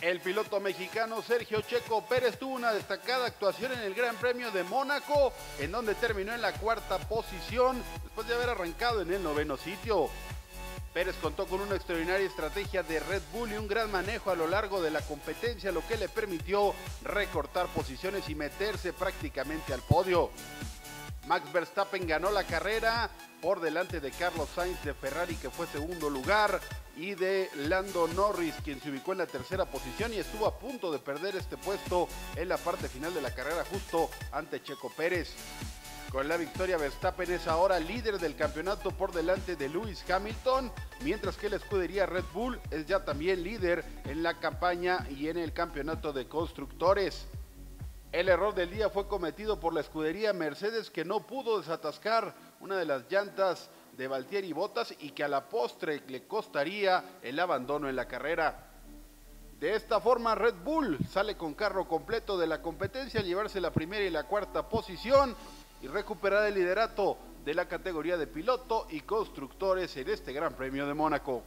El piloto mexicano Sergio Checo Pérez tuvo una destacada actuación en el Gran Premio de Mónaco, en donde terminó en la cuarta posición después de haber arrancado en el noveno sitio. Pérez contó con una extraordinaria estrategia de Red Bull y un gran manejo a lo largo de la competencia, lo que le permitió recortar posiciones y meterse prácticamente al podio. Max Verstappen ganó la carrera por delante de Carlos Sainz de Ferrari, que fue segundo lugar, y de Lando Norris, quien se ubicó en la tercera posición y estuvo a punto de perder este puesto en la parte final de la carrera, justo ante Checo Pérez. Con la victoria, Verstappen es ahora líder del campeonato por delante de Lewis Hamilton, mientras que la escudería Red Bull es ya también líder en la campaña y en el campeonato de constructores. El error del día fue cometido por la escudería Mercedes que no pudo desatascar una de las llantas de Valtieri Bottas y que a la postre le costaría el abandono en la carrera. De esta forma Red Bull sale con carro completo de la competencia al llevarse la primera y la cuarta posición y recuperar el liderato de la categoría de piloto y constructores en este Gran Premio de Mónaco.